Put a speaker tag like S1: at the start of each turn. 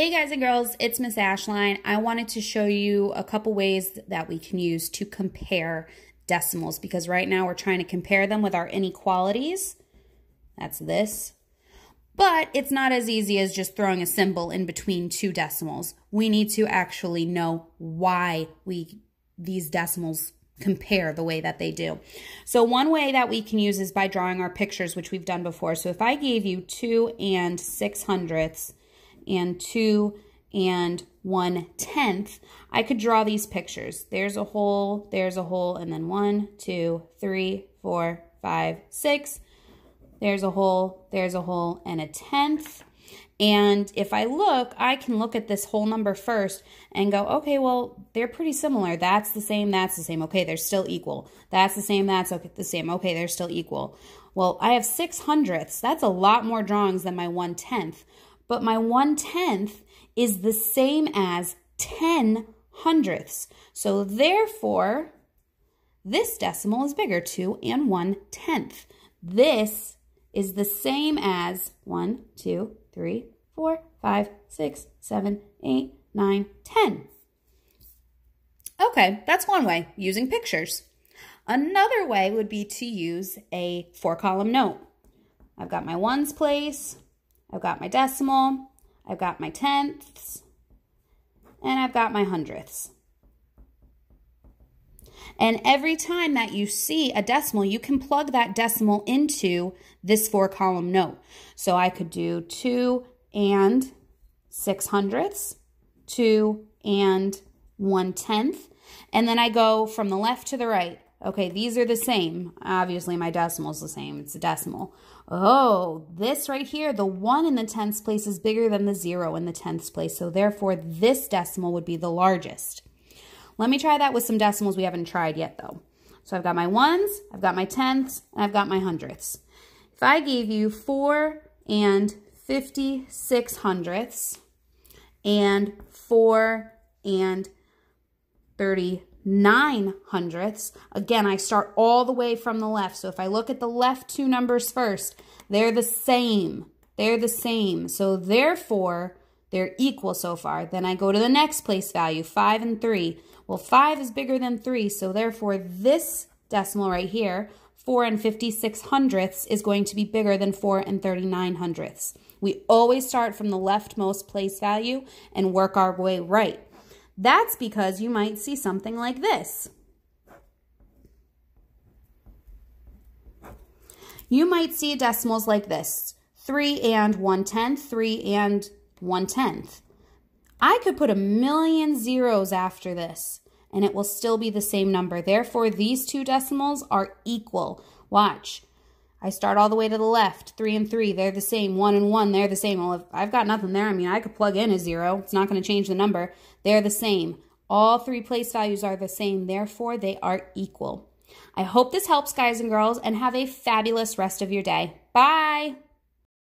S1: Hey guys and girls, it's Miss Ashline. I wanted to show you a couple ways that we can use to compare decimals because right now we're trying to compare them with our inequalities. That's this. But it's not as easy as just throwing a symbol in between two decimals. We need to actually know why we these decimals compare the way that they do. So one way that we can use is by drawing our pictures, which we've done before. So if I gave you 2 and 6 hundredths, and 2 and 1 tenth, I could draw these pictures. There's a whole, there's a whole, and then one, two, three, four, five, six. There's a whole, there's a whole, and a tenth. And if I look, I can look at this whole number first and go, okay, well, they're pretty similar. That's the same, that's the same. Okay, they're still equal. That's the same, that's okay, the same. Okay, they're still equal. Well, I have six hundredths. That's a lot more drawings than my one tenth but my one tenth is the same as 10 hundredths. So therefore, this decimal is bigger, 2 and 1 tenth. This is the same as 1, 2, 3, 4, 5, 6, 7, 8, 9, 10. Okay, that's one way, using pictures. Another way would be to use a four column note. I've got my ones place, I've got my decimal, I've got my tenths, and I've got my hundredths. And every time that you see a decimal, you can plug that decimal into this four column note. So I could do two and six hundredths, two and one tenth, and then I go from the left to the right. Okay, these are the same. Obviously, my decimal is the same. It's a decimal. Oh, this right here, the 1 in the tenths place is bigger than the 0 in the tenths place. So therefore, this decimal would be the largest. Let me try that with some decimals we haven't tried yet, though. So I've got my ones, I've got my tenths, and I've got my hundredths. If I gave you 4 and 56 hundredths and 4 and 30 nine hundredths. Again, I start all the way from the left. So if I look at the left two numbers first, they're the same. They're the same. So therefore, they're equal so far. Then I go to the next place value, 5 and 3. Well, 5 is bigger than 3, so therefore this decimal right here, 4 and 56 hundredths, is going to be bigger than 4 and 39 hundredths. We always start from the leftmost place value and work our way right. That's because you might see something like this. You might see decimals like this, 3 and 1 tenth, 3 and 1 tenth. I could put a million zeros after this, and it will still be the same number. Therefore, these two decimals are equal. Watch. I start all the way to the left. Three and three, they're the same. One and one, they're the same. Well, if I've got nothing there, I mean, I could plug in a zero. It's not going to change the number. They're the same. All three place values are the same. Therefore, they are equal. I hope this helps, guys and girls, and have a fabulous rest of your day. Bye.